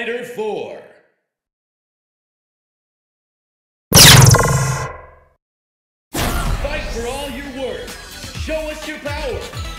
Fighter 4. Fight for all you're worth. Show us your power.